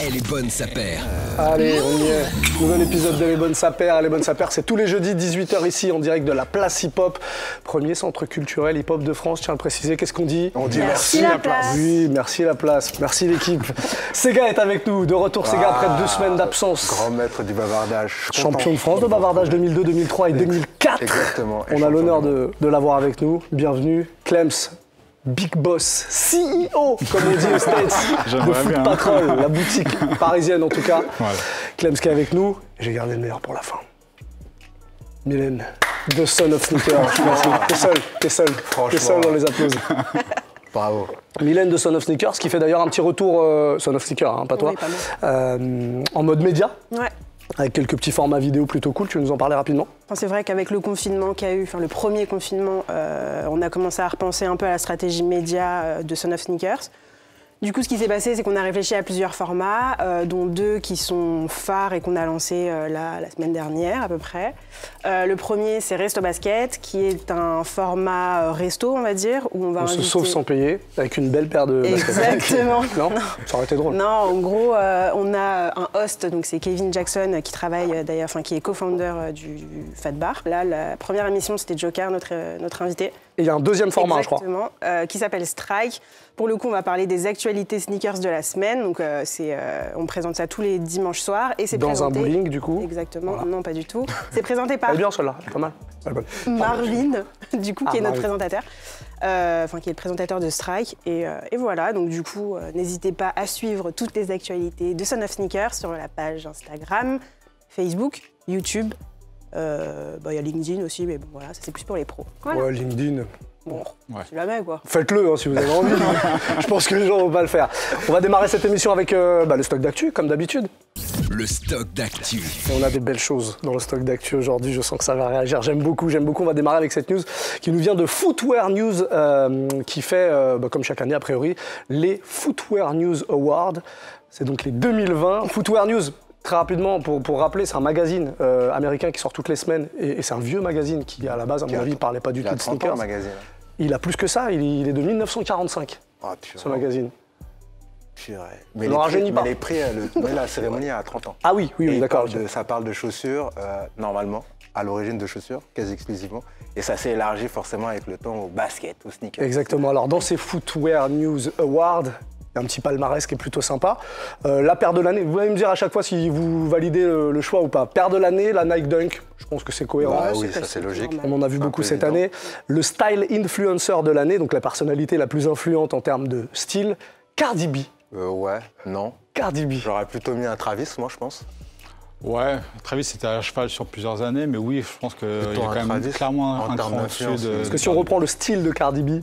Elle est bonne sa paire. Allez, on y est. Nouvel épisode de Les Bonnes Sapères. Les Bonnes Sapères, c'est tous les jeudis, 18h ici, en direct de la place hip-hop. Premier centre culturel hip-hop de France, tiens à le préciser. Qu'est-ce qu'on dit On dit merci, la place. Oui, merci la place. Merci l'équipe. Sega est avec nous. De retour, Sega, après deux semaines d'absence. Grand maître du bavardage. Champion content. de France de bavardage 2002, 2003 et 2004. Exactement. Et On a l'honneur de, de l'avoir avec nous. Bienvenue, Clems. Big Boss, CEO, comme on dit aux States, de Foot bien. Patrol, la boutique parisienne en tout cas. Voilà. Clems qui est avec nous. J'ai gardé le meilleur pour la fin. Mylène, The Son of Sneakers. Merci. T'es seul, t'es seul. T'es seul dans les applaudissements. Bravo. Mylène de Son of Sneakers qui fait d'ailleurs un petit retour, euh, Son of Sneakers, hein, pas toi, Oui, pas moi. euh, en mode média, Ouais. Avec quelques petits formats vidéo plutôt cool. Tu veux nous en parler rapidement? C'est vrai qu'avec le confinement qu'il a eu, enfin le premier confinement, euh, on a commencé à repenser un peu à la stratégie média euh, de Son of Sneakers. Du coup, ce qui s'est passé, c'est qu'on a réfléchi à plusieurs formats, euh, dont deux qui sont phares et qu'on a lancés euh, la, la semaine dernière à peu près. Euh, le premier, c'est Resto Basket, qui est un format resto, on va dire, où on va On se sauve sans payer, avec une belle paire de baskets. Exactement. non Ça aurait été drôle. Non, en gros, on a un host, donc c'est Kevin Jackson qui travaille d'ailleurs, enfin qui est co-founder du Fat Bar. Là, la première émission, c'était Joker, notre, notre invité. Et il y a un deuxième format, je crois. Exactement, euh, qui s'appelle Strike. Pour le coup, on va parler des actualités sneakers de la semaine. Donc, euh, c'est, euh, on présente ça tous les dimanches soirs et c'est Dans un bowling, du coup. Exactement. Voilà. Non, pas du tout. C'est présenté par Elle est bien celle-là, pas mal. Marvin, du coup, Ah, qui est notre présentateur, Euh, enfin qui est le présentateur de Strike. Et, et voilà, donc du coup, n'hésitez pas à suivre toutes les actualités de Son of Sneakers sur la page Instagram, Facebook, YouTube. Euh, bah, Il y a LinkedIn aussi, mais bon, voilà, ça c'est plus pour les pros. Voilà. Ouais, LinkedIn. Bon, Ouais. tu la quoi. Faites-le hein, si vous avez envie. je pense que les gens vont pas le faire. On va démarrer cette émission avec euh, bah, le stock d'actu, comme d'habitude. Le stock d'actu. On a des belles choses dans le stock d'actu aujourd'hui. Je sens que ça va réagir. J'aime beaucoup, j'aime beaucoup. On va démarrer avec cette news qui nous vient de Footwear News, euh, qui fait, euh, bah, comme chaque année a priori, les Footwear News Awards. C'est donc les 2020. Footwear News. Très rapidement, pour, pour rappeler, c'est un magazine euh, américain qui sort toutes les semaines et, et c'est un vieux magazine qui, à la base, à mon avis, parlait pas du tout de 30 ans, sneakers. magazine. Il a plus que ça, il, il est de 1945, Ah, ce magazine. Purée. Mais Ne les prix, pas. mais les prix, le- mais la cérémonie a 30 ans. Ah oui, oui, oui, d'accord. ça parle de chaussures, euh, normalement, à l'origine de chaussures, quasi exclusivement. Et ça s'est élargi forcément avec le temps au basket, au sneaker. Exactement. Alors, dans ces Footwear News Awards, un petit palmarès qui est plutôt sympa. Euh, la paire de l'année, vous allez me dire à chaque fois si vous validez le, le choix ou pas. Paire de l'année, la Nike Dunk, je pense que c'est cohérent. Bah oui, ça c'est logique. On en a vu beaucoup cette évident. année. Le Style Influencer de l'année, donc la personnalité la plus influente en termes de style, Cardi B. Euh, ouais, non. Cardi B. J'aurais plutôt mis un Travis, moi, je pense. Ouais, Travis c'était à cheval sur plusieurs années, mais oui, je pense qu'il y a quand même Travis, clairement en un termes cran au-dessus de. oui. Parce que si on reprend le style de Cardi B,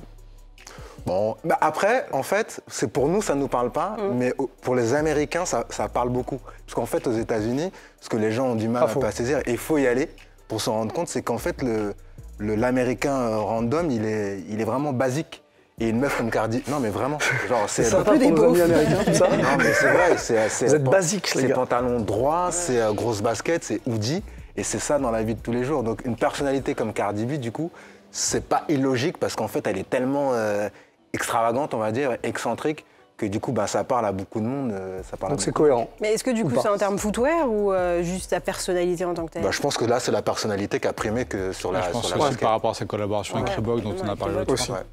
Bon, bah après, en fait, c'est pour nous, ça ne nous parle pas, mais au- pour les Américains, ça, ça parle beaucoup. Parce qu'en fait, aux États-Unis, ce que les gens ont du mal à saisir, et il faut y aller pour s'en rendre compte, c'est qu'en fait, le le- l'Américain euh, random, il est, il est vraiment basique. Et une meuf comme Cardi, non mais vraiment, genre c'est c'est sympa pour nos amis américains, tout ça. Non mais c'est vrai, c'est c'est- Vous êtes basiques, les C'est gars. pantalon droit, c'est euh, grosse basket, c'est hoodie, et c'est ça dans la vie de tous les jours. Donc une personnalité comme Cardi B, du coup, c'est pas illogique parce qu'en fait, elle est tellement euh, extravagante, on va dire, excentrique, que du coup, bah, ça parle à beaucoup de monde. euh, ça parle à Donc c'est cohérent. Mais est-ce que du Ou coup, c'est en termes footwear ou euh, juste ta personnalité en tant que telle? Bah, je pense que là, c'est la personnalité qui a primé que sur la, Ouais, je pense sur la par rapport à sa collaboration avec Reebok dont on a parlé l'autre Aussi. fois. Ouais,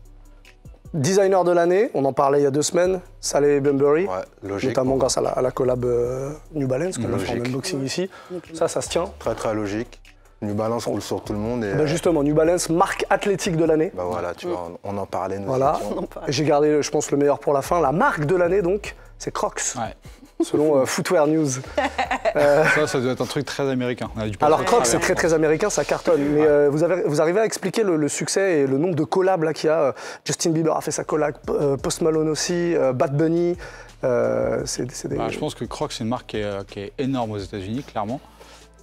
Designer de l'année, on en parlait il y a deux semaines, Bembury. ouais, logique. Notamment grâce à la, à la collab euh, New Balance, qu'on a fait en unboxing ici. Ça, ça se tient. Très très logique. New Balance roule sur tout le monde. Et, Bah, euh, justement, New Balance, marque athlétique de l'année. bah voilà, tu vois, on, on en parlait. Nous Voilà. J'ai gardé, je pense, le meilleur pour la fin. La marque de l'année, donc, c'est Crocs, Ouais. selon euh, Footwear News. Ça, ça doit être un truc très américain. Alors, Crocs, c'est très, très américain, ça cartonne. Mais euh, vous, avez, vous arrivez à expliquer le, le succès et le nombre de collabs qu'il y a euh, Justin Bieber a fait sa collab, euh, Post Malone aussi, euh, Bad Bunny. euh, des... Bah, je pense que Crocs, c'est une marque qui est, euh, qui est énorme aux États-Unis, clairement.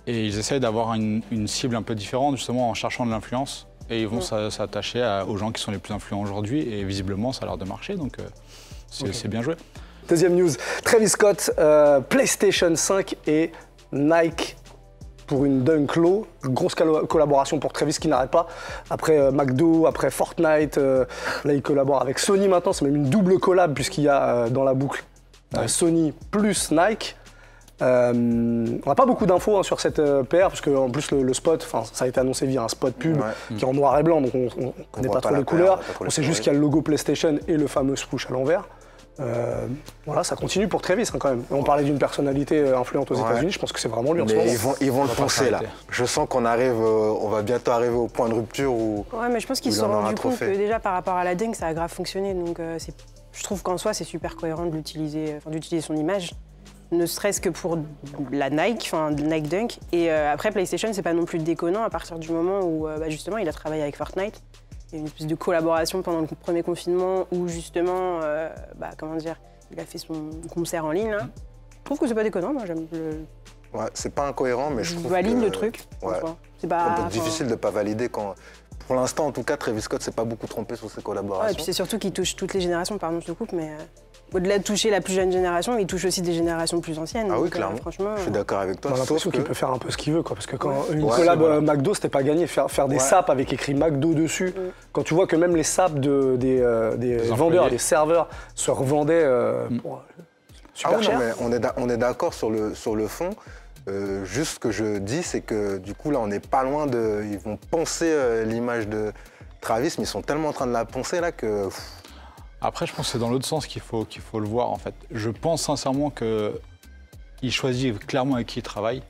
Et ils essayent d'avoir une, une cible un peu différente, justement, en cherchant de l'influence. Et ils vont s'a- s'attacher aux gens qui sont les plus influents aujourd'hui. Et visiblement, ça a l'air de marcher. Donc, euh, c'est bien joué. Deuxième news, Travis Scott, euh, PlayStation 5 et Nike pour une Dunk Low. Grosse collaboration pour Travis qui n'arrête pas. Après euh, McDo, après Fortnite, euh, là il collabore avec Sony maintenant. C'est même une double collab puisqu'il y a euh, dans la boucle Sony plus Nike. Euh, on n'a pas beaucoup d'infos hein, sur cette euh, paire, parce qu'en plus le, le spot, enfin, ça a été annoncé via un spot pub Ouais. qui est en noir et blanc, donc on ne connaît pas pas trop les paire, couleurs. on sait juste qu'il y a le logo PlayStation et le fameux swoosh à l'envers. Euh, voilà, ça continue pour Travis hein, quand même. On parlait d'une personnalité influente aux Ouais. États-Unis, je pense que c'est vraiment lui en ce moment. Ils vont, ils vont le poncer là. Je sens qu'on arrive, euh, on va bientôt arriver au point de rupture où. Ouais, mais je pense qu'ils Il se sont en rendus compte fait. que déjà par rapport à la dunk, ça a grave fonctionné. Donc euh, je trouve qu'en soi, c'est super cohérent d'utiliser son image, ne serait-ce que pour la Nike, enfin Nike Dunk. Et euh, après, PlayStation, c'est pas non plus déconnant à partir du moment où euh, bah, justement il a travaillé avec Fortnite. Il y a eu une espèce de collaboration pendant le premier confinement où justement, euh, bah, comment dire, il a fait son concert en ligne. là. Je trouve que c'est pas déconnant, moi j'aime le. Ouais, c'est pas incohérent, mais je Je trouve. valide que- le truc. Ouais. C'est pas. Enfin, difficile de pas valider quand. Pour l'instant, en tout cas, Travis Scott s'est pas beaucoup trompé sur ses Ouais, et collaborations. puis c'est surtout qu'il touche toutes les générations, pardon, je te coupe, mais au-delà de toucher la plus jeune génération, il touche aussi des générations plus anciennes. ah oui, donc, euh, clairement. franchement, je suis d'accord avec On toi. a Sauf l'impression qu'il peut faire un peu ce qu'il veut, quoi. Parce que quand une Ouais, collab euh, McDo, c'était pas gagné. Faire, faire des Ouais. saps avec écrit McDo dessus, quand tu vois que même les saps de, des, euh, des Des vendeurs, employés. des serveurs se revendaient euh, pour super Ah ouais, cher. non, mais on est d'a- on est d'accord sur le, sur le fond. Euh, juste ce que je dis, c'est que du coup, là, on n'est pas loin de. Ils vont poncer euh, l'image de Travis, mais ils sont tellement en train de la poncer là que. pff, Après, je pense que c'est dans l'autre sens qu'il faut, qu'il faut le voir, en fait. Je pense sincèrement qu'il choisit clairement avec qui il travaille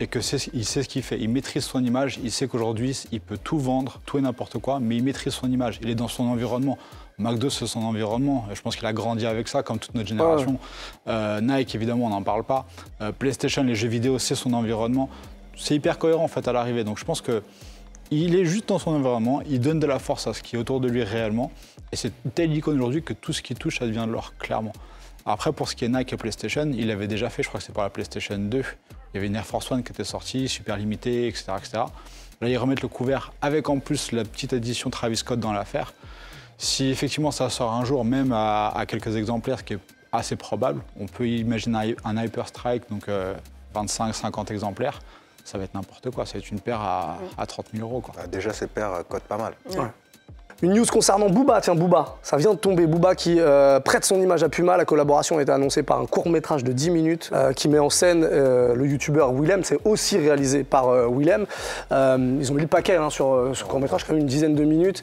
et que c'est, il sait ce qu'il fait. Il maîtrise son image, il sait qu'aujourd'hui, il peut tout vendre, tout et n'importe quoi, mais il maîtrise son image. Il est dans son environnement. McDo, c'est son environnement. Je pense qu'il a grandi avec ça, comme toute notre génération. Euh, Nike, évidemment, on n'en parle pas. Euh, PlayStation, les jeux vidéo, c'est son environnement. C'est hyper cohérent, en fait, à l'arrivée. Donc, je pense que il est juste dans son environnement, il donne de la force à ce qui est autour de lui réellement. Et c'est telle icône aujourd'hui que tout ce qui touche, ça devient de l'or, clairement. Après, pour ce qui est Nike et PlayStation, il l'avait déjà fait, je crois que c'est pour la PlayStation 2. Il y avait une Air Force One qui était sortie, super limitée, etc. etc. Là, ils remettent le couvert avec en plus la petite édition Travis Scott dans l'affaire. Si effectivement ça sort un jour, même à, quelques exemplaires, ce qui est assez probable, on peut imaginer un, un Hyper Strike, donc 25-50 exemplaires, ça va être n'importe quoi. Ça va être une paire à, à 30 000 euros. Quoi. bah, déjà, ses paires cotent pas mal. Une news concernant Booba, tiens Booba, ça vient de tomber. Booba qui euh, prête son image à Puma. La collaboration a été annoncée par un court métrage de 10 minutes euh, qui met en scène euh, le youtubeur Willem. C'est aussi réalisé par Willem. Ils ont mis le paquet hein, sur ce court métrage, quand même une dizaine de minutes.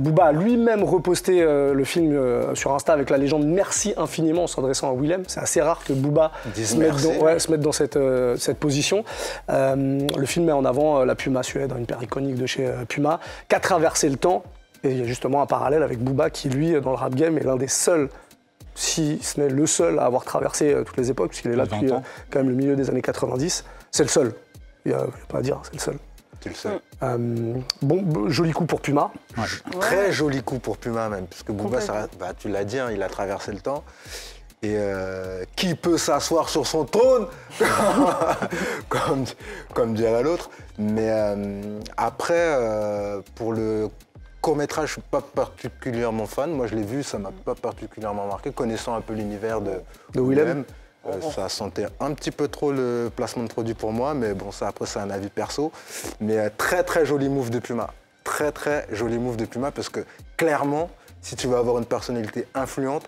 Booba a lui-même reposté le film sur Insta avec la légende Merci infiniment en s'adressant à Willem. C'est assez rare que Booba se mette dans, ouais, se mette dans cette, cette position. Le film met en avant la Puma Suède, une paire iconique de chez Puma, qui a traversé le temps. Et il y a justement un parallèle avec Booba qui, lui, dans le rap game, est l'un des seuls, si ce n'est le seul, à avoir traversé euh, toutes les époques, puisqu'il est là 20 depuis ans. euh, quand même le milieu des années 90. C'est le seul. Il n'y a, il y a pas à dire, c'est le seul. Tu le sais. Euh, bon, joli coup pour Puma. Très joli coup pour Puma même, puisque Booba, ça- bah, tu l'as dit, hein, il a traversé le temps. Et euh, qui peut s'asseoir sur son trône comme, comme dirait l'autre. Mais euh, après, euh, pour le court-métrage, je suis pas particulièrement fan. Moi, je l'ai vu, ça m'a pas particulièrement marqué. Connaissant un peu l'univers de, De Willem. euh, ça sentait un petit peu trop le placement de produit pour moi, mais bon, ça après, c'est un avis perso. Mais euh, très, très joli move de Puma. Très, très joli move de Puma parce que clairement, si tu veux avoir une personnalité influente,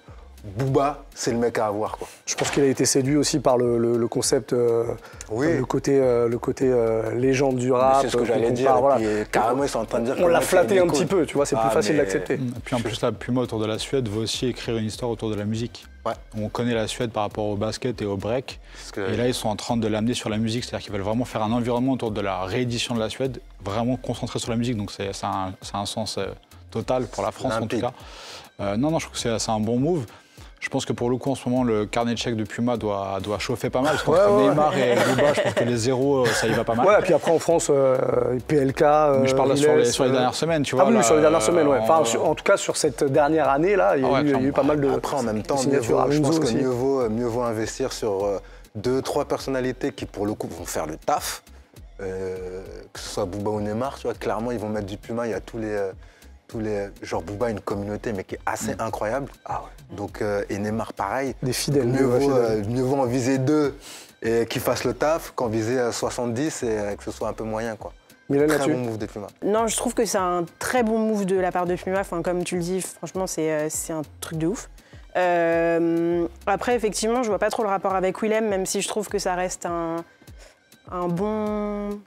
Booba, c'est le mec à avoir. Quoi. Je pense qu'il a été séduit aussi par le, le- le concept, euh, Oui. le côté, euh, le côté euh, légende du rap. c'est ce que j'allais dire. compare, et puis, carrément, ils sont en train de dire que On l'a flatté un petit peu, tu vois, c'est plus Ah, facile mais- d'accepter. Et puis en plus, la Puma autour de la Suède veut aussi écrire une histoire autour de la musique. Ouais. On connaît la Suède par rapport au basket et au break. Que Et là, ils sont en train de l'amener sur la musique, c'est-à-dire qu'ils veulent vraiment faire un environnement autour de la réédition de la Suède, vraiment concentré sur la musique. Donc c'est- ça a, un- un sens euh, total pour la France en tout cas. Euh, non, non, je trouve que c'est un bon move. Je pense que pour le coup, en ce moment, le carnet de chèques de Puma doit, doit chauffer pas mal. Parce qu'entre Ouais, ouais, Neymar et Booba, je pense que les zéros, euh, ça y va pas mal. Ouais, et puis après en France, euh, PLK. euh, Mais je parle là sur les, sur les dernières semaines, tu Ah vois. oui, là, sur les dernières semaines, ouais. Enfin, sur- en tout cas, sur cette dernière année, là, il y a, Ah ouais, eu, il y a eu clairement. pas mal de. Après, en même temps, mieux vaut- je pense que mieux vaut, mieux vaut investir sur euh, deux, trois personnalités qui, pour le coup, vont faire le taf. Euh, que ce soit Booba ou Neymar, tu vois, clairement, ils vont mettre du Puma. Il y a tous les, euh, tous les. Genre, Booba a une communauté, mais qui est assez incroyable. Ah ouais. Donc, euh, et Neymar, pareil. Des fidèles. Mieux vaut, fidèles. euh, mieux vaut en viser deux et qu'ils fassent le taf qu'en viser euh, 70 et euh, que ce soit un peu moyen, quoi. Très bon move des Puma. Non, je trouve que c'est un très bon move de la part de Puma. Enfin, comme tu le dis, franchement, c'est euh, c'est un truc de ouf. Euh, après, effectivement, je vois pas trop le rapport avec Willem, même si je trouve que ça reste un, un bon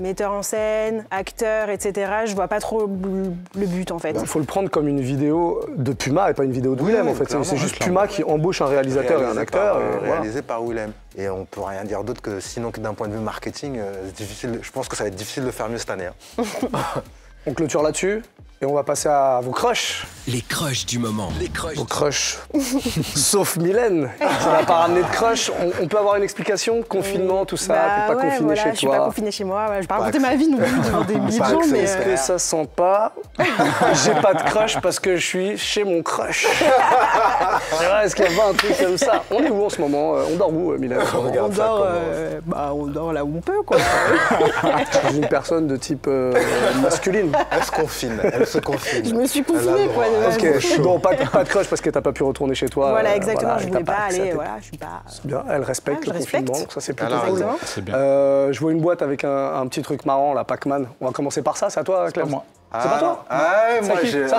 metteur en scène, acteur, etc. Je vois pas trop le but en fait. Il faut le prendre comme une vidéo de Puma et pas une vidéo de Oui, Willem oui, en fait. C'est- juste clairement. Puma qui embauche un réalisateur et un acteur. par, et euh, voilà. réalisé par Willem. Et on peut rien dire d'autre que sinon que d'un point de vue marketing, euh, c'est difficile. Je pense que ça va être difficile de faire mieux cette année. hein. On clôture là-dessus? Et on va passer à vos crushs. Les crushs du moment. Les crushs. Vos crushs. Sauf Mylène, qui n'a pas ramené de crush. On, on peut avoir une explication Confinement, tout ça, Bah t'es pas ouais, confiné voilà, chez je suis toi. pas confinée chez moi. voilà, Je vais pas Pas raconter ma vie non plus devant des milliers de Pas gens, mais. euh, que ça sent pas J'ai pas de crush parce que je suis chez mon crush. Est-ce qu'il n'y a pas un truc comme ça? On est où en ce moment Euh, On dort où, euh, Mylène? On dort, euh, bah, on dort là où on peut, quoi. Je suis une personne de type euh, masculine. Elle se confine, elle se confine. Je me suis confinée, quoi, droit. de base. Ok, bon, pas, de- pas de crush parce que t'as pas pu retourner chez toi. voilà, euh, exactement. voilà, je voulais pas à aller, voilà, je suis pas. Bien, elle respecte Ah, le respecte. confinement, donc ça c'est plutôt cool. raison. C'est bien. Euh, je vois une boîte avec un, un petit truc marrant, la Pac-Man. On va commencer par ça, c'est à toi, Clem moi. C'est pas toi Ah, ouais, moi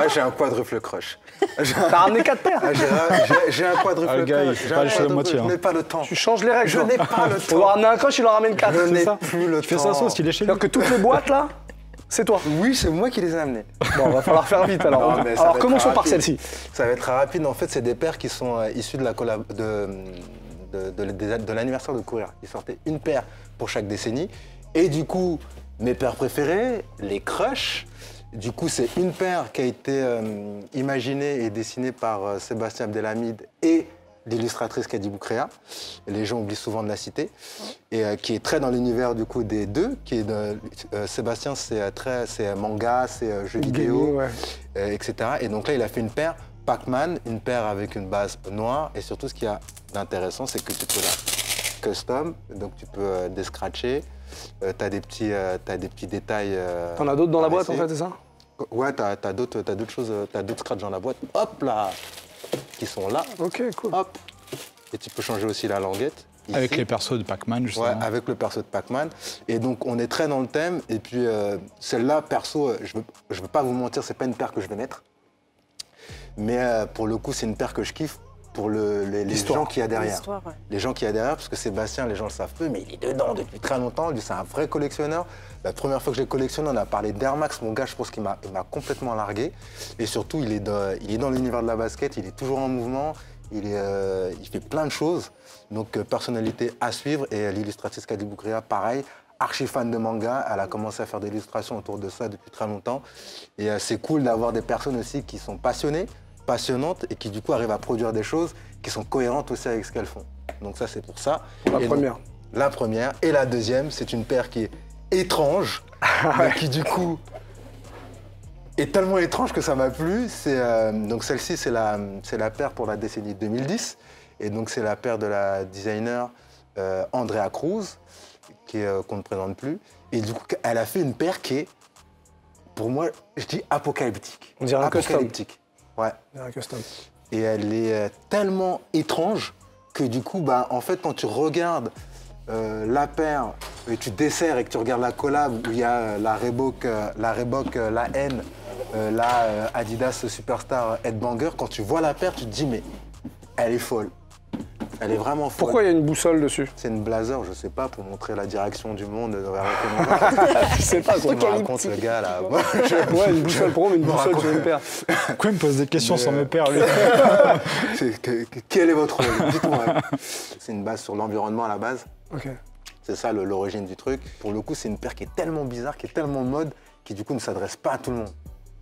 j'ai un quadruple crush. T'as ramené quatre paires ah, j'ai- j'ai- j'ai un quadruple Ah, le gars, il crush. pas hein. Je n'ai pas le temps. Tu changes les règles. Je n'ai pas le temps. va ramener un crush, il en ramène quatre. Je c'est n'ai ça plus le Tu fais temps. sa sauce, il est chez lui. Que toutes les boîtes là, c'est toi. Oui, c'est moi qui les ai amenés. Bon, va falloir faire vite alors. Non, alors commençons par celle-ci. Ça va être très rapide. En fait, c'est des paires qui sont euh, issus de la collab- de, de, de- des- de l'anniversaire de courir. Ils sortaient une paire pour chaque décennie. Et du coup, mes paires préférées, les crushs. Du coup, c'est une paire qui a été euh, imaginée et dessinée par euh, Sébastien Abdelhamid et l'illustratrice Kadi Boukrea. Les gens oublient souvent de la citer. Et euh, qui est très dans l'univers du coup des deux. Qui est de- euh, Sébastien, c'est euh, très, c'est manga, c'est euh, jeux vidéo ouais. euh, etc. Et donc là, il a fait une paire Pac-Man, une paire avec une base noire. Et surtout, ce qu'il y a d'intéressant, c'est que tu peux la custom, donc tu peux euh, descratcher. Euh, tu as, des petits, euh, t'as des petits détails. euh, T'en as d'autres dans la boîte en fait, c'est ça? Ouais, tu as, d'autres t'as d'autres choses, euh, t'as d'autres scratchs dans la boîte. Hop là Qui sont là. Ok, cool. Hop Et tu peux changer aussi la languette. Avec ici. les persos de Pac-Man, Ouais, justement. avec le perso de Pac-Man. Et donc, on est très dans le thème. Et puis, euh, celle-là, perso, euh, je ne veux, je veux pas vous mentir, c'est pas une paire que je vais mettre. Mais euh, pour le coup, c'est une paire que je kiffe pour le- les, les L'histoire. gens qu'il y a derrière. Ouais. Les gens qu'il y a derrière, parce que Sébastien, les gens le savent peu, mais il est dedans depuis très longtemps. Lui, c'est un vrai collectionneur. La première fois que j'ai collectionné, on a parlé d'Air Max. Mon gars, je pense qu'il m'a complètement largué. Et surtout, il est dans, il est dans l'univers de la basket. Il est toujours en mouvement. Il, est, euh, il fait plein de choses. Donc, euh, personnalité à suivre. Et euh, l'illustratrice Kadi Boukria, pareil. Archi fan de manga, elle a commencé à faire des illustrations autour de ça depuis très longtemps. Et euh, c'est cool d'avoir des personnes aussi qui sont passionnées, passionnantes et qui du coup arrivent à produire des choses qui sont cohérentes aussi avec ce qu'elles font. Donc ça c'est pour ça. La Et donc, première. la première. Et la deuxième, c'est une paire qui est étrange, mais qui du coup est tellement étrange que ça m'a plu. C'est, euh, donc celle-ci, c'est la, c'est la paire pour la décennie 2010. Et donc c'est la paire de la designer euh, Andrea Cruz, qui euh, qu'on ne présente plus. Et du coup, elle a fait une paire qui est, pour moi, je dis apocalyptique. On dirait apocalyptique. Ouais. Il y a un custom. Et elle est euh, tellement étrange que du coup, bah, en fait, quand tu regardes euh, la paire et tu desserres et que tu regardes la collab où il y a euh, la Reebok, la, Reebok la N, euh, la Adidas Superstar Headbanger, quand tu vois la paire, tu te dis, mais elle est folle. Elle est vraiment folle. Pourquoi il y a une boussole dessus? C'est une blazer, je sais pas, pour montrer la direction du monde vers on. Je sais pas quoi. Raconte le gars là. Moi, je- Ouais, une boussole pour moi, mais une boussole sur une paire. Pourquoi il me pose des questions sans me perdre quel est votre rôle? Dites-moi. C'est une base sur l'environnement à la base. Ok. C'est ça l'origine du truc. Pour le coup, c'est une paire qui est tellement bizarre, qui est tellement mode, qui du coup ne s'adresse pas à tout le monde.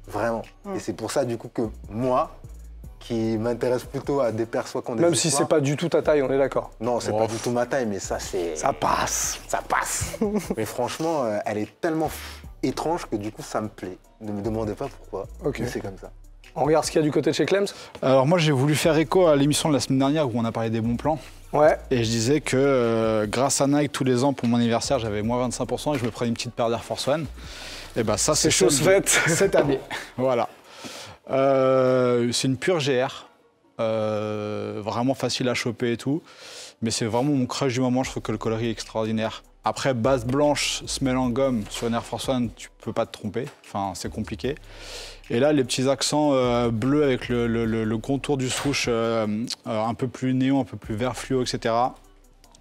Vraiment. Et c'est pour ça du coup que moi, qui m'intéresse plutôt à des soit qu'on Même si c'est pas du tout ta taille, on est d'accord. Non, c'est pas du tout ma taille, mais ça c'est. Ça passe. ça passe. mais franchement, euh, elle est tellement étrange que du coup ça me plaît. Ne me demandez pas pourquoi. Ok. Mais c'est comme ça. On regarde ce qu'il y a du côté de chez Clems. Alors moi j'ai voulu faire écho à l'émission de la semaine dernière où on a parlé des bons plans. Ouais. Et je disais que euh, grâce à Nike, tous les ans pour mon anniversaire, j'avais moins 25% et je me prenais une petite paire d'Air Force One. Et ben ça, c'est C'est chose faite. cette année. voilà. Euh, c'est une pure GR. euh, vraiment facile à choper et tout. Mais c'est vraiment mon crush du moment. Je trouve que le coloris est extraordinaire. Après, base blanche, semelle en gomme sur une Air Force One, tu peux pas te tromper. Enfin, c'est compliqué. Et là, les petits accents euh, bleus avec le, contour du euh, un peu plus néon, un peu plus vert fluo, etc.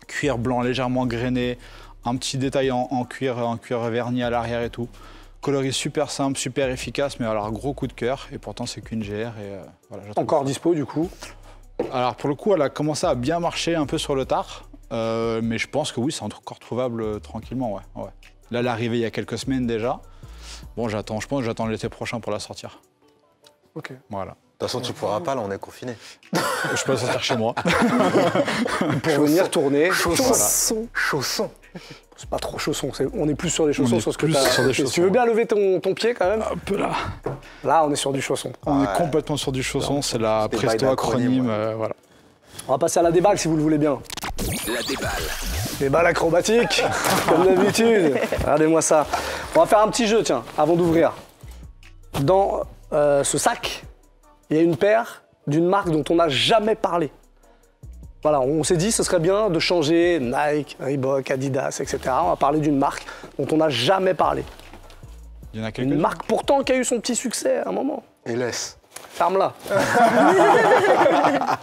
Cuir blanc légèrement grainé, un petit détail en, en cuir, en cuir verni à l'arrière et tout. Coloris super simple, super efficace, mais alors gros coup de cœur. Et pourtant, c'est qu'une GR. Et euh, voilà, Encore dispo du coup? alors pour le coup, elle a commencé à bien marcher un peu sur le tard, Euh, mais je pense que oui, c'est encore trouvable euh, tranquillement. Ouais, ouais. Là, elle est arrivée il y a quelques semaines déjà. Bon, j'attends, je pense que j'attends l'été prochain pour la sortir. Ok. Voilà. De toute façon, tu pourras pas, là, on est confiné. Je peux sortir chez moi. Pour venir tourner. Chausson. Chaussons. C'est pas trop chausson, on est plus sur des chaussons. est sur ce que plus t'as- sur des Si tu chaussons, veux bien lever ton, ton pied quand même, Un peu là. là on est sur du chausson. On Ouais. est complètement sur du chausson, c'est la presto acronyme. ouais. euh, voilà. On va passer à la déballe si vous le voulez bien. La déballe. Déballe acrobatique, comme d'habitude. Regardez-moi ça. On va faire un petit jeu, tiens, avant d'ouvrir. Dans euh, ce sac, il y a une paire d'une marque dont on n'a jamais parlé. Voilà, on s'est dit ce serait bien de changer Nike, Reebok, Adidas, etc. On va parler d'une marque dont on n'a jamais parlé. Il y en a Une marque pourtant qui a eu son petit succès à un moment. Et laisse. Ferme-la.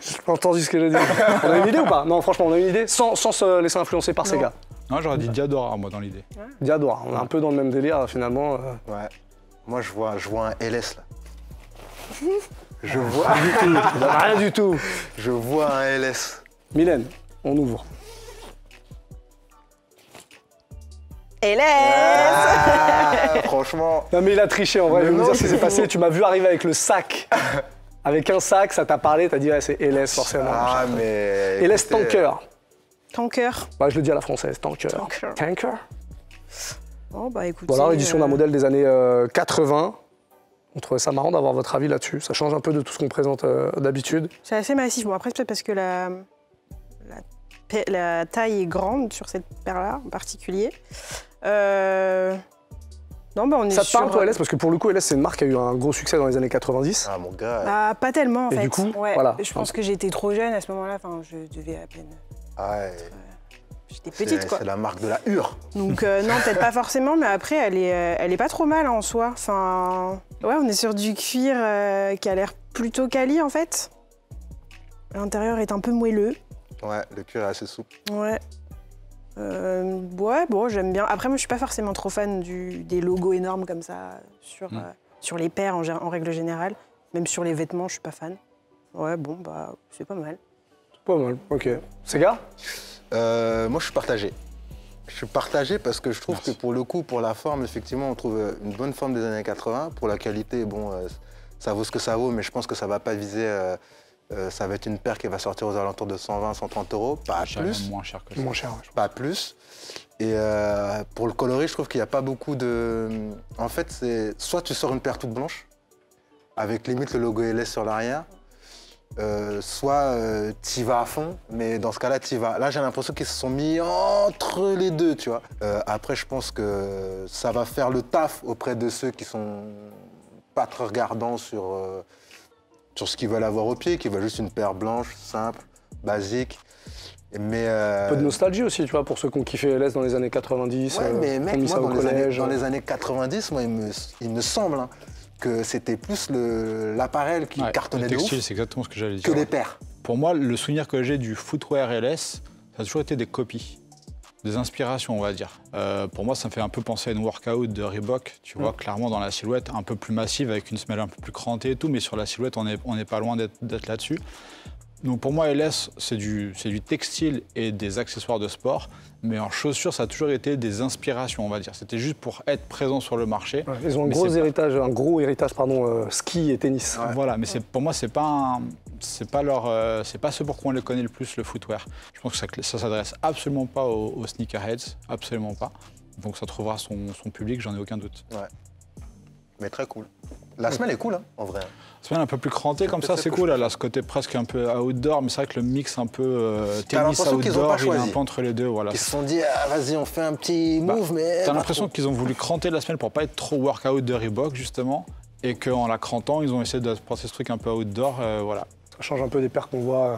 J'ai entendu ce que j'ai dit. On a une idée ou pas? Non, franchement, on a une idée sans, sans se laisser influencer par ces gars. Non, j'aurais dit Diadora, moi, dans l'idée. Diadora, on est un peu dans le même délire finalement. euh. Ouais. Moi, je vois, je vois un LS, là. Je vois, Rien du tout. je vois un LS. Mylène, on ouvre. Hélène Ah, franchement, Non mais il a triché en vrai, je vais vous dire ce qui s'est passé. Tu m'as vu arriver avec le sac. Avec un sac, ça t'a parlé, t'as dit ouais, c'est LS forcément. ah, mais. LS écoutez, Tanker. Cœur. Ouais, je le dis à la française, Tanker. Tanker. Tanker? Bon, bah écoute. Voilà, édition d'un modèle des années euh, 80. On trouvait ça marrant d'avoir votre avis là-dessus. Ça change un peu de tout ce qu'on présente euh, d'habitude. C'est assez massif. Bon, après, c'est peut-être parce que la, la, taille est grande sur cette paire-là en particulier. Euh, Non, bah on est Ça te sur... parle toi LS Parce que pour le coup, LS c'est une marque qui a eu un gros succès dans les années 90. Ah, mon gars. Bah, pas tellement en Et fait. du coup, Ouais, voilà. Je pense que j'étais trop jeune à ce moment-là. Enfin, je devais à peine. Ah, ouais, J'étais c'est petite quoi. c'est la marque de la hure. Donc euh, non, peut-être pas forcément, mais après, elle est, euh, elle est pas trop mal en soi. Enfin, ouais, on est sur du cuir euh, qui a l'air plutôt quali en fait. L'intérieur est un peu moelleux. Ouais, le cuir est assez souple. Ouais. Euh, ouais, bon, j'aime bien. Après, moi, je suis pas forcément trop fan du, des logos énormes comme ça sur, Mm. euh, sur les paires en, en règle générale. Même sur les vêtements, je suis pas fan. Ouais, bon, bah, c'est pas mal. Pas mal, ok. Sega Euh, moi, je suis partagé. Je suis partagé parce que je trouve Merci. que pour le coup, pour la forme, effectivement, on trouve euh, une bonne forme des années 80. Pour la qualité, bon, euh, ça vaut ce que ça vaut, mais je pense que ça va pas viser. euh, euh, ça va être une paire qui va sortir aux alentours de 120, 130 euros, pas plus. moins cher que ça. Moins cher, ouais, pas plus. Et euh, pour le coloris, je trouve qu'il n'y a pas beaucoup de. En fait, c'est soit tu sors une paire toute blanche, avec limite le logo LS sur l'arrière, euh, soit tu vas à fond, mais dans ce cas-là, tu vas. Là, j'ai l'impression qu'ils se sont mis entre les deux, tu vois. Euh, après, je pense que ça va faire le taf auprès de ceux qui sont pas très regardants sur, euh, sur ce qu'ils veulent avoir au pied, qui veulent juste une paire blanche, simple, basique. Mais, euh, Un peu de nostalgie aussi, tu vois, pour ceux qui ont kiffé LS dans les années 90, Ouais, euh, mais mec, moi, dans les, années, dans les années 90, moi, il me, il me semble hein, que c'était plus l'appareil qui Ouais, cartonnait le textile, c'est exactement ce que j'allais dire. que ouais. les paires. Pour moi, le souvenir que j'ai du footwear LS, ça a toujours été des copies, des inspirations, on va dire. Euh, pour moi, ça me fait un peu penser à une workout de Reebok, tu vois, clairement dans la silhouette, un peu plus massive, avec une semelle un peu plus crantée et tout, mais sur la silhouette, on n'est on pas loin d'être là-dessus. Donc pour moi, LS, c'est du, textile et des accessoires de sport, mais en chaussures, ça a toujours été des inspirations, on va dire. C'était juste pour être présent sur le marché. Ouais, ils ont un gros pas- héritage, un gros héritage pardon, euh, ski et tennis. Voilà, mais pour moi c'est pas un- c'est pas leur euh, c'est pas ce pourquoi on les connaît le plus le footwear. Je pense que ça, ça s'adresse absolument pas aux, aux sneakerheads, absolument pas. Donc ça trouvera son, son public, j'en ai aucun doute. Mais très cool. La semelle est cool, hein, en vrai. Semaine un peu plus crantée comme ça, c'est cool, cool. Elle a ce côté presque un peu outdoor, mais c'est vrai que le mix un peu euh, tennis outdoor, pas il est un choisi. peu entre les deux. Voilà. Ils se sont dit, ah, vas-y, on fait un petit Bah, move, mais. T'as l'impression qu'ils ont voulu cranter la semelle pour pas être trop workout de Reebok justement, et qu'en la crantant, ils ont essayé de passer ce truc un peu outdoor. euh, voilà. Ça change un peu des paires qu'on voit euh,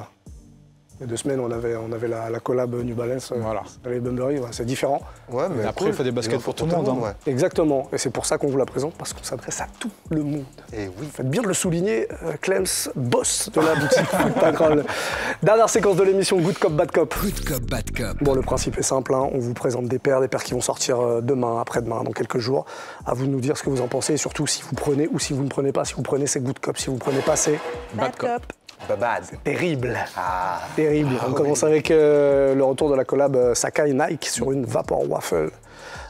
Il y a deux semaines, on avait, on avait la, la collab New Balance, euh, Voilà. avec Bunbury, ouais, c'est différent. Ouais, mais après, cool. il faut des baskets pour tout le monde, hein. ouais. Exactement, et c'est pour ça qu'on vous la présente, parce qu'on s'adresse à tout le monde. Et oui. Faites bien de le souligner, euh, Clems, boss de la boutique. Dernière séquence de l'émission, Good Cop, Bad Cop. Good cop, bad cop. Bon, le principe est simple, hein, on vous présente des paires, des paires qui vont sortir euh, demain, après-demain, dans quelques jours. À vous de nous dire ce que vous en pensez, et surtout si vous prenez ou si vous ne prenez pas. Si vous prenez, c'est Good Cop, si vous ne prenez pas, c'est Bad cop. Babad. terrible. Ah. Terrible. on oui. commence avec euh, le retour de la collab euh, Sakai Nike sur une Vapor Waffle.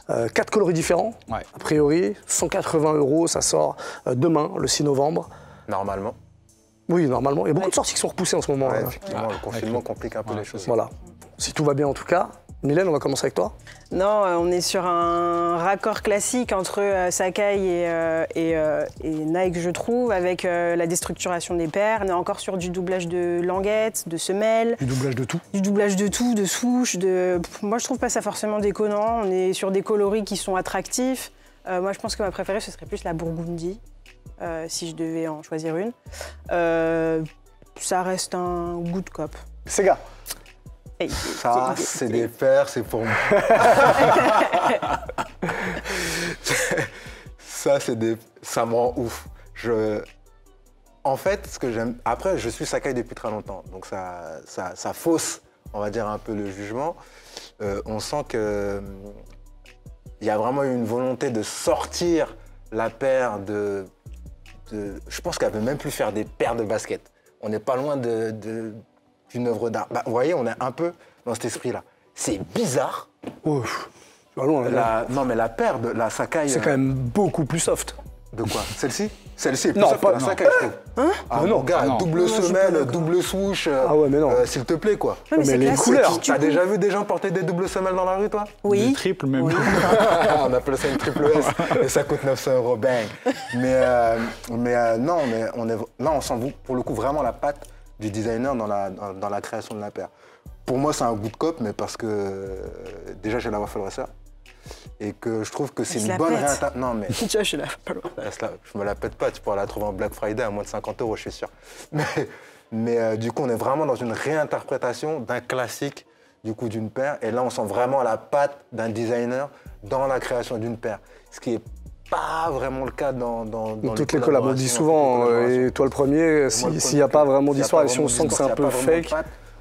Euh, quatre coloris différents, Ouais. a priori, 180 euros, ça sort euh, demain, le 6 novembre. Normalement. Oui, normalement. Il y a beaucoup de sorties qui sont repoussées en ce moment. Ouais, hein. effectivement, le confinement complique un peu les choses. Voilà. Si tout va bien en tout cas. Mylène, on va commencer avec toi. Non, euh, on est sur un raccord classique entre euh, Sakai et, euh, et, euh, et Nike, je trouve, avec euh, la déstructuration des paires. On est encore sur du doublage de languettes, de semelles, Du doublage de tout. du doublage de tout, de souches. De... Moi, je trouve pas ça forcément déconnant. On est sur des coloris qui sont attractifs. Euh, moi, je pense que ma préférée, ce serait plus la Burgundy, euh, si je devais en choisir une. Euh, ça reste un good cop. Sega. Ça, c'est des paires, c'est pour moi. ça, c'est des. Ça me rend ouf. Je. En fait, ce que j'aime. Après, je suis Sakai depuis très longtemps, donc ça, ça, ça fausse, on va dire, un peu le jugement. Euh, on sent que. Il y a vraiment eu une volonté de sortir la paire de. de- je pense qu'elle veut même plus faire des paires de basket. On n'est pas loin de- de- d'une œuvre d'art. Bah, vous voyez, on est un peu dans cet esprit-là. C'est bizarre. Ouf. Loin, là. La- non, mais la paire de la Sakai. C'est euh, quand même beaucoup plus soft. De quoi? Celle-ci? Celle-ci est plus Non, soft pas- que la non. Sakai, je trouve. Ah Ah non, gars, Ah non. double semelle, double swoosh. euh, Ah ouais, mais non. euh, S'il te plaît, quoi. Mais les couleurs, T'as déjà vu des gens porter des doubles semelles dans la rue, toi? Oui. Des triples même. On appelle ça une triple S et ça coûte 900 euros, bang. Mais, euh, mais euh, non, mais on est, là, on sent pour le coup vraiment la patte du designer dans la, dans, dans la création de la paire. Pour moi, c'est un goût de cop, mais parce que euh, déjà, j'ai la Waffle Racer et que je trouve que c'est une bonne réinterprétation. Non, mais Tu vois, je la- je me la pète pas, tu pourras la trouver en Black Friday à moins de 50 euros, je suis sûr. Mais, mais euh, du coup, on est vraiment dans une réinterprétation d'un classique, du coup, d'une paire. Et là, on sent vraiment la patte d'un designer dans la création d'une paire. Ce qui est pas vraiment le cas dans, dans, dans Toutes les collabs, on dit souvent, euh, et toi le premier, s'il n'y a pas vraiment d'histoire et si on sent que c'est un peu fake.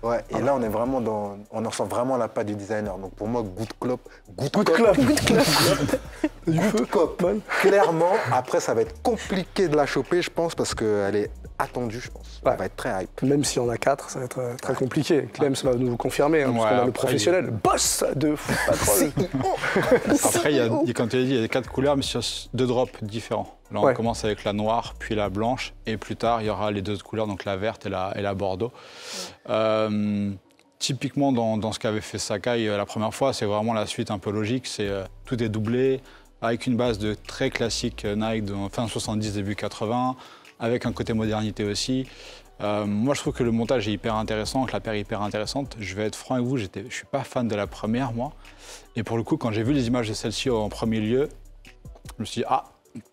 Ouais, et là, on est vraiment dans. On en sent vraiment la patte du designer. Donc pour moi, Good Clop. Good, Good Cop, Clop. Du feu. Cop. Clairement, après, ça va être compliqué de la choper, je pense, parce qu'elle est attendue, je pense. Ouais. Elle va être très hype. Même s'il y en a quatre, ça va être euh, très compliqué. Clem, ça va nous le confirmer, hein, parce qu'on a le professionnel, le boss de Foot Patrol. Après, il y a, comme tu l'as dit, il y a quatre couleurs, mais sur deux drops différents. Là, on Ouais. commence avec la noire, puis la blanche, et plus tard, il y aura les deux autres couleurs, donc la verte et la, et la bordeaux. Euh, typiquement, dans, dans ce qu'avait fait Sakai euh, la première fois, c'est vraiment la suite un peu logique. C'est euh, tout est doublé, avec une base de très classique Nike de fin 70, début 80, avec un côté modernité aussi. Euh, moi, je trouve que le montage est hyper intéressant, que la paire est hyper intéressante. Je vais être franc avec vous, je ne suis pas fan de la première, moi. Et pour le coup, quand j'ai vu les images de celle-ci en premier lieu, je me suis dit, ah,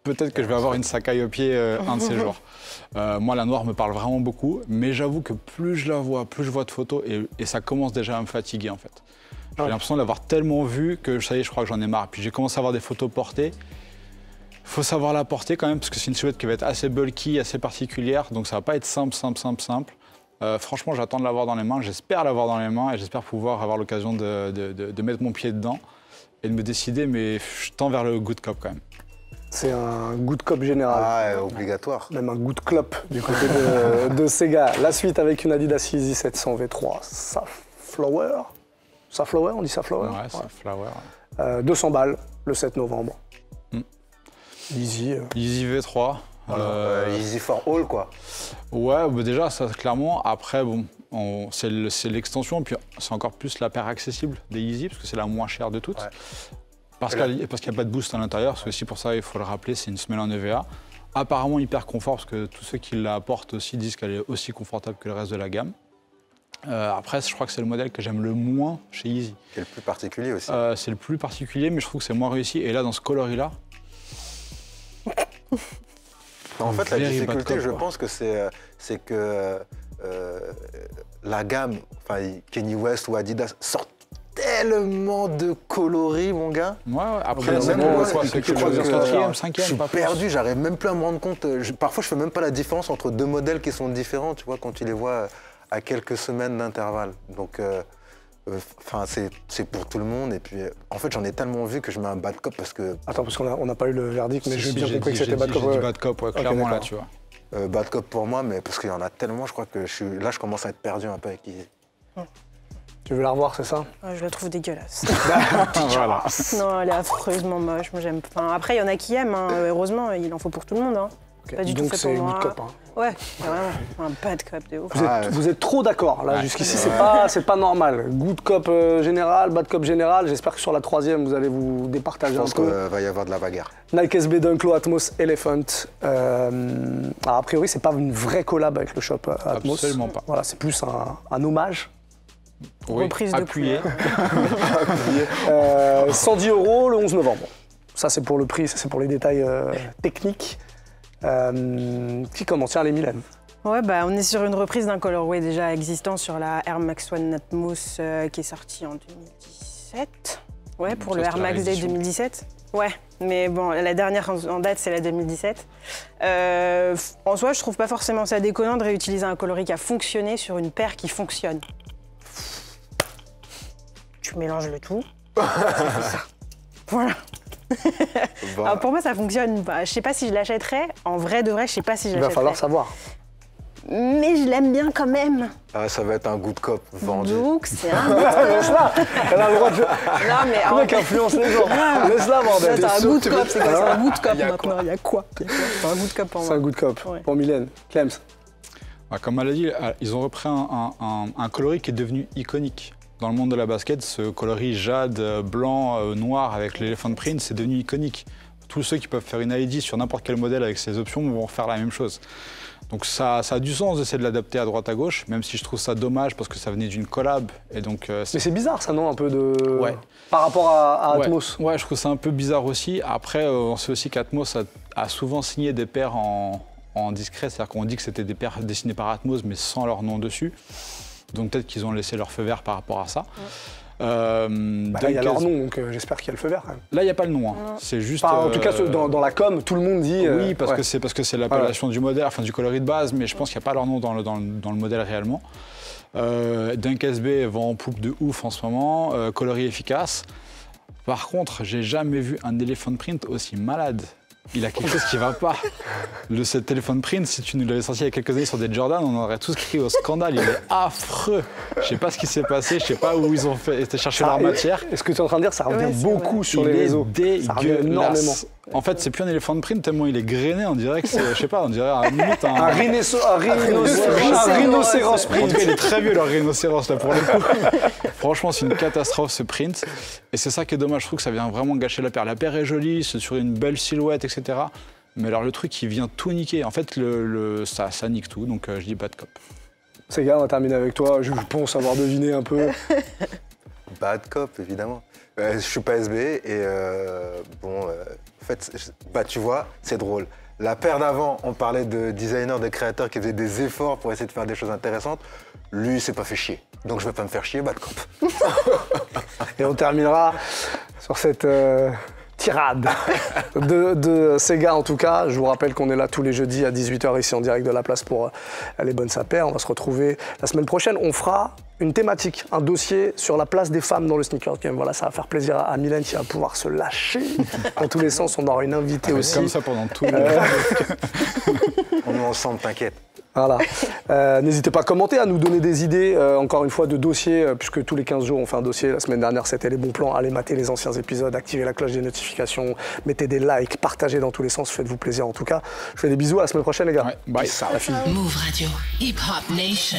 peut-être que je vais avoir une Sakai au pied euh, un de ces jours. Euh, moi, la noire me parle vraiment beaucoup, mais j'avoue que plus je la vois, plus je vois de photos, et, et ça commence déjà à me fatiguer, en fait. J'ai l'impression de l'avoir tellement vu que ça y est, je crois que j'en ai marre. Puis j'ai commencé à avoir des photos portées. Faut savoir la porter quand même, parce que c'est une silhouette qui va être assez bulky, assez particulière, donc ça va pas être simple, simple, simple, simple. Euh, franchement, j'attends de l'avoir dans les mains, j'espère l'avoir dans les mains, et j'espère pouvoir avoir l'occasion de, de- de- de mettre mon pied dedans et de me décider, mais je tends vers le good cop quand même. C'est un good cop général. Ah, ouais, obligatoire. Même un good clop du côté de, de Sega. La suite avec une Adidas Yeezy 700 V3 Saflower. Saflower, on dit Saflower Ouais, Ouais. c'est flower. Euh, 200 balles le 7 novembre. Yeezy. euh, Easy V3. euh, Euh, easy for all, quoi. Ouais, bah déjà, ça, clairement. Après, bon, on- c'est le- c'est l'extension, puis c'est encore plus la paire accessible des Yeezy, parce que c'est la moins chère de toutes. Ouais. Parce qu'il parce qu'il n'y a pas de boost à l'intérieur, c'est aussi pour ça, il faut le rappeler, c'est une semelle en EVA. Apparemment hyper confort, parce que tous ceux qui la portent aussi disent qu'elle est aussi confortable que le reste de la gamme. Euh, après, je crois que c'est le modèle que j'aime le moins chez Yeezy. Qui est le plus particulier aussi. Euh, c'est le plus particulier, mais je trouve que c'est moins réussi. Et là, dans ce coloris-là, en fait, la difficulté, je pense que c'est euh, c'est que euh, euh, la gamme, enfin Kenny West ou Adidas sortent tellement de coloris, mon gars. Ouais, ouais, après, Même c'est moi, bon, c'est quoi, que- c'est que- que que- le que- quatrième, Je suis perdu, j'arrive même plus à me rendre compte. Je- parfois, je fais même pas la différence entre deux modèles qui sont différents, tu vois, quand tu les vois à quelques semaines d'intervalle. Donc, euh, euh, enfin, c'est c'est pour tout le monde. Et puis, euh, en fait, j'en ai tellement vu que je mets un bad cop parce que Attends, parce qu'on n'a on pas eu le verdict, mais si, bien compris que c'était bad cop. j'ai dit bad cop, ouais, clairement là, tu vois. euh, bad cop pour moi, mais parce qu'il y en a tellement, je crois que je suis là, je commence à être perdu un peu avec Easy. Tu veux la revoir, c'est ça? Ouais, je la trouve dégueulasse. voilà. non, elle est affreusement moche. Moi, j'aime. Enfin, après, il y en a qui aiment. hein. Heureusement, il en faut pour tout le monde. Hein. Pas du tout Donc fait c'est pour moi. good cop. hein. Ouais, vraiment. Un bad cop de ouf. Vous, êtes, ouais. vous êtes trop d'accord là. Ouais. Jusqu'ici, c'est pas, c'est pas normal. Good cop euh, général, bad cop général. J'espère que sur la troisième, vous allez vous départager Je un pense qu'il peu. va y avoir de la bagarre. Nike SB Dunk Low Atmos Elephant. Euh, alors, a priori, c'est pas une vraie collab avec le shop euh, Atmos. Absolument pas. Voilà, c'est plus un, un hommage. Oui, Reprise de appuyé. couleur. Euh, 110 euros le 11 novembre. Ça, c'est pour le prix, ça, c'est pour les détails euh, techniques. Euh, qui commence? Les Mylène. Ouais, bah, on est sur une reprise d'un colorway déjà existant sur la Air Max One Atmos euh, qui est sortie en 2017. Ouais, pour Ça, le Air Max Day réédition. 2017. Ouais, mais bon, la dernière en date, c'est la 2017. Euh, en soi, je trouve pas forcément ça déconnant de réutiliser un coloris qui a fonctionné sur une paire qui fonctionne. Tu mélanges le tout. voilà. Bah, Alors pour moi, ça fonctionne. Bah, je sais pas si je l'achèterais. En vrai de vrai, je sais pas si je Il va l'achèterais. falloir savoir. Mais je l'aime bien quand même. ah, ça va être un good cop vendu. Donc c'est un. Laisse-la Elle a le droit de. non mais Le en mec influence les gens. Laisse-la, bordel. c'est un good tu cop, c'est quoi C'est un good cop Il y a maintenant? Il y a quoi? C'est un good cop pour C'est moi. un good cop. Ouais. Pour Mylène. Clems. Ah, Comme elle a dit, ah, ils ont repris un, un- un- un coloris qui est devenu iconique. Dans le monde de la basket, ce coloris jade, euh, blanc, euh, noir avec l'éléphant print, c'est devenu iconique. Tous ceux qui peuvent faire une ID sur n'importe quel modèle avec ces options vont faire la même chose. Donc ça, ça a du sens d'essayer de l'adapter à droite à gauche, même si je trouve ça dommage parce que ça venait d'une collab. Et donc, euh, Mais c'est bizarre, ça, non Un peu de. Ouais. Par rapport à, à Ouais. Atmos. Ouais, je trouve ça un peu bizarre aussi. Après, euh, on sait aussi qu'Atmos a, a souvent signé des paires en, en discret, c'est-à-dire qu'on dit que c'était des paires dessinées par Atmos, mais sans leur nom dessus. Donc peut-être qu'ils ont laissé leur feu vert par rapport à ça. Euh, Bah, là, il y a leur nom, donc euh, j'espère qu'il y a le feu vert quand même. Là, il n'y a pas le nom. hein. C'est juste. Enfin, en tout cas, euh, dans, dans la com, tout le monde dit. euh, Oui, parce ouais. que c'est parce que c'est l'appellation du modèle, enfin du coloris de base, mais je pense qu'il n'y a pas leur nom dans le, dans le- dans le modèle réellement. Euh, Dunk SB vend en poupe de ouf en ce moment, euh, coloris efficace. Par contre, j'ai jamais vu un éléphant print aussi malade. Il a quelque chose qui va pas. Le cet téléphone print, si tu nous l'avais sorti il y a quelques années sur des Jordan, on aurait tous crié au scandale. Il est affreux. Je sais pas ce qui s'est passé, je sais pas où ils ont fait, été chercher Ça- leur matière. Est-ce que tu es en train de dire ça revient Ouais, beaucoup vrai. sur il les réseaux Ça revient dégueulasse. énormément. En fait, c'est plus un éléphant print tellement il est grainé. On dirait que c'est, je sais pas, on dirait un limite un. Un, rhinesso- un rhinocéros, un rhinocéros En sprint. tout cas, il est très vieux le rhinocéros là pour le coup. Franchement, c'est une catastrophe ce print. Et c'est ça qui est dommage. Je trouve que ça vient vraiment gâcher la paire. La paire est jolie, c'est sur une belle silhouette, etc. Mais alors le truc, il vient tout niquer. En fait, le, le- ça, ça nique tout. Donc euh, je dis pas de cop. C'est gars, on va terminer avec toi. Je pense avoir deviné un peu. Bad cop, évidemment. Euh, je suis pas SB et euh, bon, euh, en fait, bah, tu vois, c'est drôle. La paire d'avant, on parlait de designers, de créateurs qui faisaient des efforts pour essayer de faire des choses intéressantes. Lui, il s'est pas fait chier. Donc je vais pas me faire chier, bad. Et on terminera sur cette euh, tirade de, de Sega en tout cas. Je vous rappelle qu'on est là tous les jeudis à 18h ici en direct de la place pour euh, les bonnes sapères. On va se retrouver la semaine prochaine. On fera une thématique, un dossier sur la place des femmes dans le sneaker game. Voilà, ça va faire plaisir à Mylène qui va pouvoir se lâcher dans tous les sens. On aura une invitée C'est aussi. comme ça pendant tout. le On est ensemble, t'inquiète. Voilà. Euh, N'hésitez pas à commenter, à nous donner des idées, euh, encore une fois, de dossiers, euh, puisque tous les 15 jours, on fait un dossier. La semaine dernière, c'était les bons plans. Allez mater les anciens épisodes, activez la cloche des notifications, mettez des likes, partagez dans tous les sens, faites-vous plaisir en tout cas. Je fais des bisous, à la semaine prochaine, les gars. Ouais, bye. La fille. Move Radio. Hip Hop Nation.